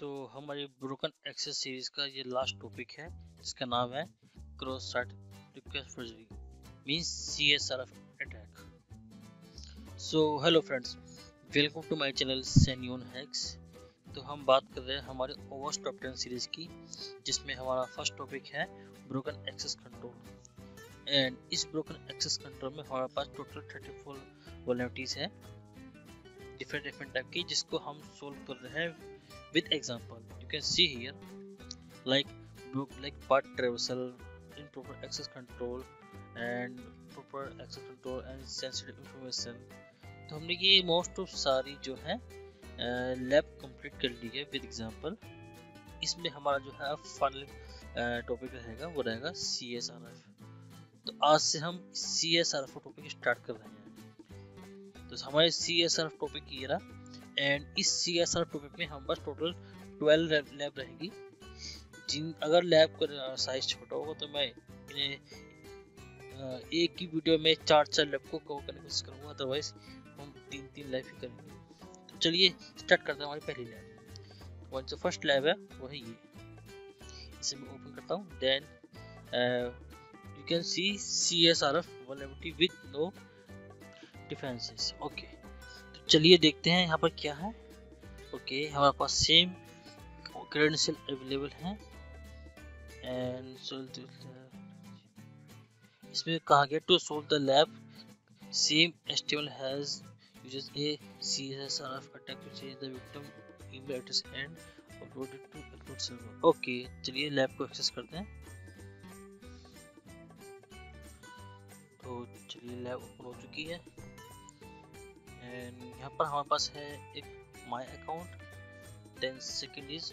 तो हमारी broken access series का ये लास्ट टॉपिक है, जिसका नाम है cross site request forgery means CSRF attack so hello friends welcome to my channel सेन्यून hacks तो हम बात कर रहे हैं हमारे ओवर्स टॉप टेन सीरीज़ की, जिसमें हमारा फ़र्स्ट टॉपिक है ब्रोकन एक्सेस कंट्रोल एंड इस ब्रोकन एक्सेस कंट्रोल में हमारे पास टोटल थर्टी फोर वॉलिटीज है। डिफरेंट डिफरेंट टाइप की जिसको हम सोल्व कर रहे हैं with example you can see here like like part traversal improper access control and proper access control and sensitive information तो हमने ये मोस्ट ऑफ़ सारी जो है लैब कंप्लीट कर ली है विद एग्जांपल इसमें हमारा जो है फाइनल टॉपिक रहेगा वो रहेगा सी एस आर एफ़ तो आज से हम C S R F topic start कर रहे हैं तो हमारे सी एस आर टॉपिक ये रहा एंड इस सी एस आर टॉपिक में हम बस टोटल ट्वेल्व लैब रहेगी। जिन, अगर लैब का साइज़ छोटा होगा तो मैं इन्हें एक ही वीडियो में चार चार लैब को कवर करने की कोशिश करूँगा। अदरवाइज़ हम तीन तीन लैब ही करेंगे। तो चलिए स्टार्ट करते हैं हमारी पहली लैब और जो फ़र्स्ट लैब है वो है। ये इसे मैं ओपन करता हूँ। Then you can see C S R F vulnerability with no defences okay तो चलिए देखते हैं यहाँ पर क्या है। ओके हमारे पास सेम क्रेडेंशियल अवेलेबल है। एंड इसमें कहा गया to solve the lab same एस्टिमल has uses a CSRF attack to change the victim, email address, and upload it to upload server. Okay चलिए लैब को एक्सेस करते हैं। तो चलिए लैब ओपन हो चुकी है। एंड यहाँ पर हमारे पास है एक my account then second is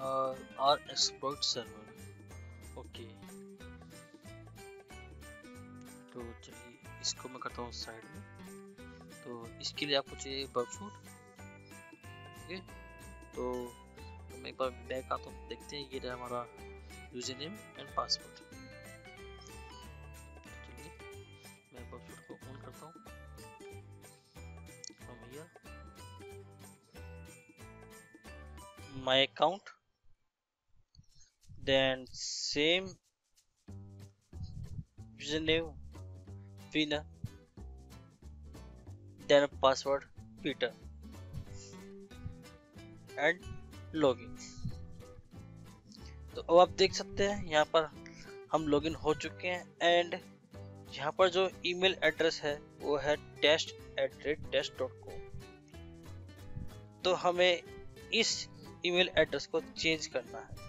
our exploit server okay तो चलिए, इसको मैं करता हूँ साइड में। तो इसके लिए आपको चाहिए बर्फूट ओके तो मैं एक बार बैक आता हूँ, देखते हैं, ये रहा हमारा username and password my account. Then same username, winner. Then password, peter. And login. तो अब आप देख सकते हैं, यहाँ पर हम लॉगिन हो चुके हैं एंड यहाँ पर जो ईमेल एड्रेस है, वो है test at rate test dot com तो हमें इस ईमेल एड्रेस को चेंज करना है।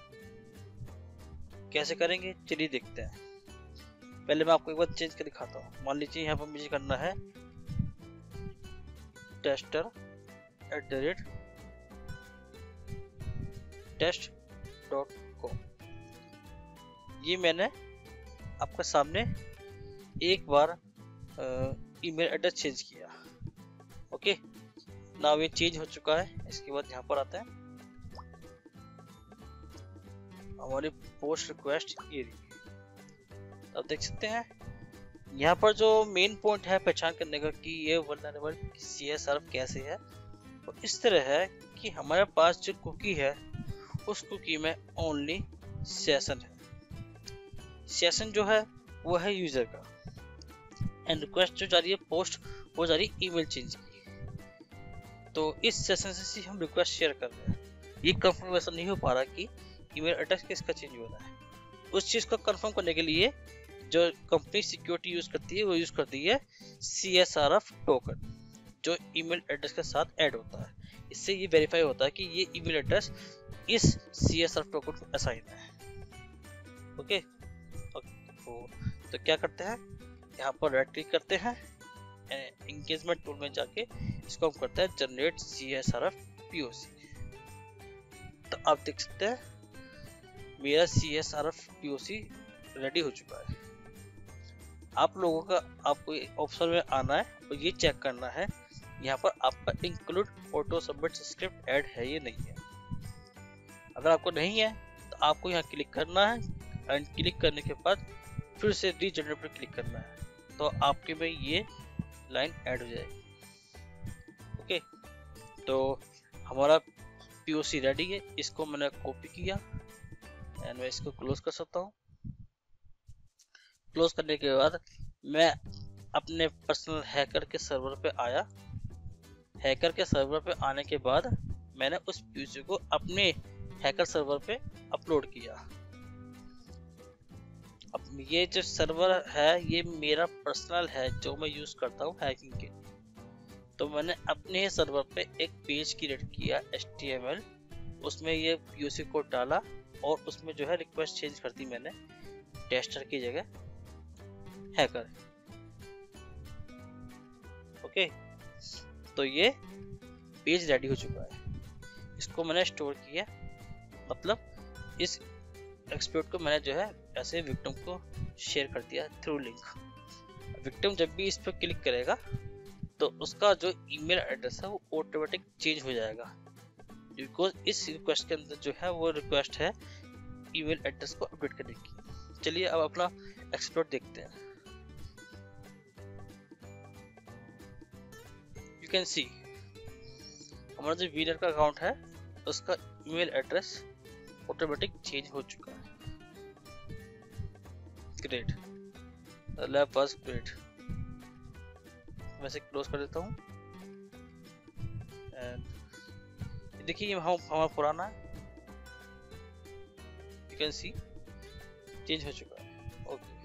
कैसे करेंगे? चलिए देखते हैं। पहले मैं आपको एक बार चेंज कर दिखाता हूँ। मान लीजिए यहाँ पर मुझे करना है tester at the rate test dot com ये मैंने आपके सामने एक बार ईमेल एड्रेस चेंज किया। ओके नाउ ये चेंज हो चुका है। इसके बाद यहाँ पर आता है। हमारी पोस्ट रिक्वेस्ट ये रही अब देख सकते हैं, यहाँ पर जो मेन पॉइंट है पहचान करने का कि ये वल्नरेबल सी एस आर कैसे है तो इस तरह है कि हमारे पास जो कुकी है, उस कुकी में ओनली सेशन है। सेशन जो है, वो है यूज़र का। एंड रिक्वेस्ट जो जा रही है पोस्ट वो जा रही है ईमेल चेंज की। तो इस सेशन से हम रिक्वेस्ट शेयर कर रहे हैं। ये कंफर्मेशन नहीं हो पा रहा कि ईमेल एड्रेस किसका चेंज हो रहा है? उस चीज़ को कंफर्म करने के लिए जो कंपनी सिक्योरिटी यूज़ करती है वो यूज़ करती है C S R F token जो ईमेल एड्रेस के साथ ऐड होता है। इससे ये वेरीफाई होता है कि ये ईमेल एड्रेस इस C S R F token को असाइन है। ओके? तो, तो क्या करते हैं? यहाँ पर राइट क्लिक करते हैं इंगेजमेंट टूल में जाके इसको हम करते हैं generate C S R F P O C तो आप देख सकते हैं मेरा C S R F P O C ready हो चुका है। आप लोगों का, आपको ऑप्शन में आना है और ये चेक करना है, यहाँ पर आपका include auto submit script add है ये नहीं है। अगर आपको नहीं है तो आपको यहाँ क्लिक करना है एंड क्लिक करने के बाद फिर से रीजनरेट पर क्लिक करना है। तो आपके में ये लाइन ऐड हो जाएगी। ओके तो हमारा पीओसी रेडी है, इसको मैंने कॉपी किया। एंड मैं इसको क्लोज कर सकता हूँ। क्लोज करने के बाद मैं अपने पर्सनल हैकर के सर्वर पे आया। हैकर के सर्वर पे आने के बाद मैंने उस पीसी को अपने हैकर सर्वर पे अपलोड किया। अब ये जो सर्वर है, ये मेरा पर्सनल है, जो मैं यूज़ करता हूँ हैकिंग के। तो मैंने अपने सर्वर पे एक पेज क्रिएट किया एच उसमें ये पीओसी कोड डाला। और उसमें जो है रिक्वेस्ट चेंज कर दी मैंने। टेस्टर की जगह। हैकर ओके तो ये पेज रेडी हो चुका है। इसको मैंने स्टोर किया। मतलब इस एक्सपर्ट को मैंने जो है ऐसे विक्टम को शेयर कर दिया थ्रू लिंक विक्टिम जब भी इस पर क्लिक करेगा तो उसका जो ईमेल एड्रेस है वो ऑटोमेटिक चेंज हो जाएगा। बिकॉज़ इस रिक्वेस्ट के अंदर जो है वो रिक्वेस्ट है ईमेल एड्रेस को अपडेट करने की। चलिए अब अपना एक्सप्लोर देखते हैं। यू कैन सी हमारा जो वीनर का अकाउंट है, उसका ईमेल एड्रेस ऑटोमेटिक चेंज हो चुका है। ग्रेट लैब वाज ग्रेट वैसे क्लोज कर देता हूँ। देखिए हम हमारा पुराना यू कैन सी चेंज हो चुका है। ओके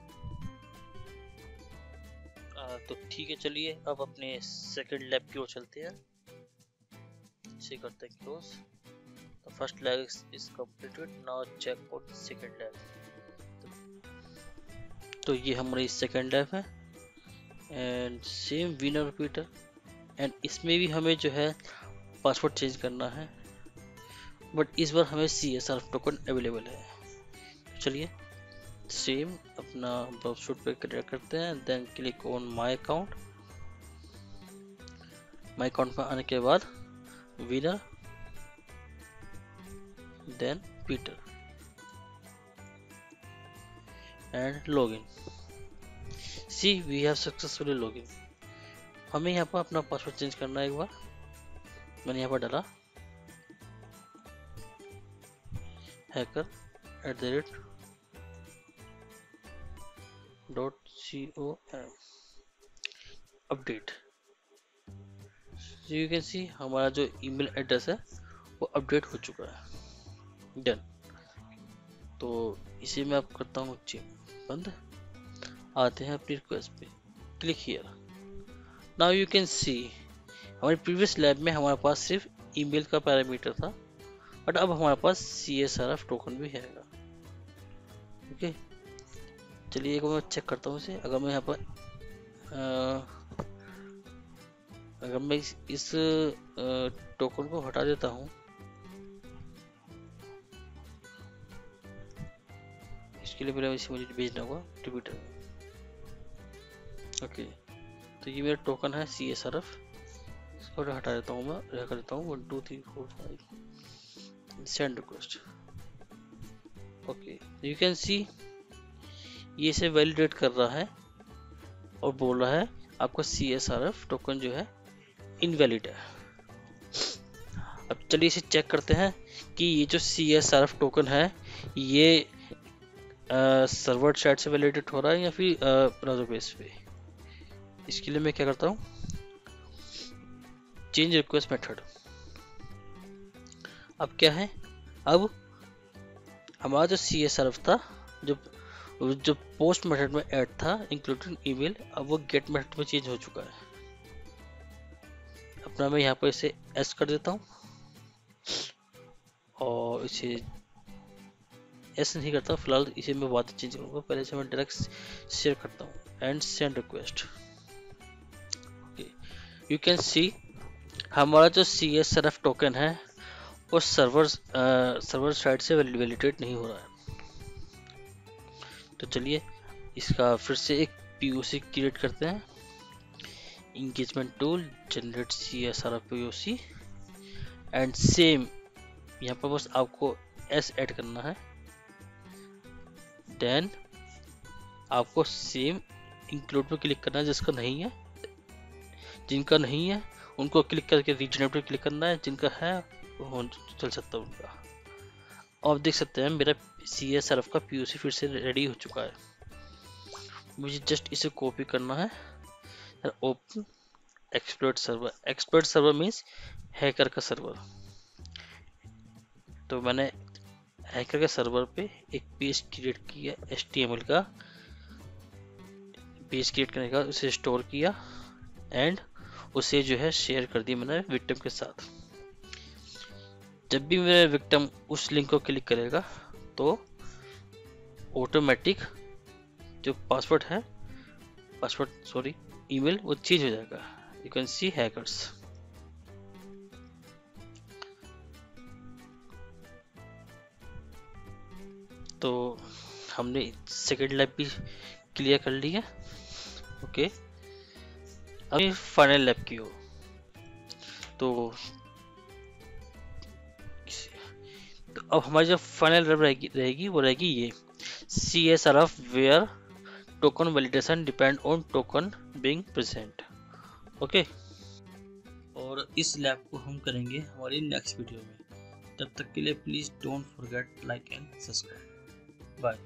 तो ठीक है, चलिए अब अपने सेकंड लैब की ओर चलते हैं। इसे करते हैं close the first leg is completed. Now check for the second तो ये हमारी सेकंड लैब है। And same winner repeater and इसमें भी हमें जो है पासवर्ड चेंज करना है। बट इस बार हमें C S R token available है। चलिए सेम अपना ब्राउज़र पे क्रिएट करते हैं then click on my account my account में आने के बाद winner then Peter and login see, we have successfully login हमें यहाँ पर अपना पासवर्ड चेंज करना है एक बार। मैंने यहाँ पर डाला। Hacker at the rate dot C O M update you can see हमारा जो ईमेल एड्रेस है, वो अपडेट हो चुका है। डन तो इसे मैं आप करता हूँ चेक बंद। आते हैं अपनी रिक्वेस्ट पे। Click here now you can see हमारे प्रीवियस लैब में हमारे पास सिर्फ़ ईमेल का पैरामीटर था बट अब हमारे पास C S R F token भी है। ओके चलिए एक मैं चेक करता हूँ इसे। अगर मैं यहाँ पर अगर मैं इस, इस टोकन को हटा देता हूँ। इसके लिए मेरा इसे मुझे भेजना होगा ट्विटर ओके तो ये मेरा टोकन है सी एस आर एफ़ इसको हटा देता हूँ मैं, रह कर देता हूँ। One two three four five send request okay you can see ये इसे वैलिडेट कर रहा है और बोल रहा है, आपका C S R F token जो है इनवैलिड है। अब चलिए इसे चेक करते हैं कि ये जो C S R F token है, ये सर्वर साइड से वैलिडेट हो रहा है या फिर ब्राउज़र बेस पे? इसके लिए मैं क्या करता हूँ? चेंज रिक्वेस्ट मेथड अब क्या है? अब हमारा जो सी एस था, जो जो पोस्ट मेथड में ऐड था इंक्लूडिंग ईमेल अब वो गेट मेथड में चेंज हो चुका है। अपना मैं यहाँ पर इसे एस कर देता हूँ। और इसे ऐसे नहीं करता, फ़िलहाल इसे मैं बाद चेंज करूँगा। पहले से मैं डायरेक्ट शेयर करता हूँ। And send request okay you can see हमारा जो C S R F token है वो सर्वर सर्वर साइड से वैलिडेट नहीं हो रहा है। तो चलिए, इसका फिर से एक पीओसी क्रिएट करते हैं। Engagement tool generate C S R F POC and same यहाँ पर बस आपको एस ऐड करना है। देन आपको सेम इंक्लूड पर क्लिक करना है जिसका नहीं है, जिनका नहीं है उनको क्लिक करके रीजनरेट पर क्लिक करना है, जिनका है, वो चल सकता है उनका। आप देख सकते हैं, मेरा सी एस आर एफ़ का पी ओ सी फिर से रेडी हो चुका है। मुझे जस्ट इसे कॉपी करना है। Open explore server explore server means hacker का सर्वर तो मैंने हैकर के सर्वर पे एक पेज क्रिएट किया एच का। पेज क्रिएट करने का उसे स्टोर किया। एंड उसे जो है शेयर कर दिया मैंने विक्टिम के साथ। जब भी मेरा विक्टिम उस लिंक को क्लिक करेगा तो ऑटोमेटिक जो पासवर्ड है पासवर्ड सॉरी ईमेल वो चेंज हो जाएगा। यू कैन सी हैकर्स तो हमने सेकेंड लैब भी क्लियर कर लिया ओके अभी फाइनल लैब की हो। तो तो अब हमारी जो फाइनल लैब रहेगी वो रहेगी ये। C S R F where token validation depend on token being present okay और इस लैब को हम करेंगे हमारी नेक्स्ट वीडियो में। तब तक के लिए please don't forget like and subscribe bye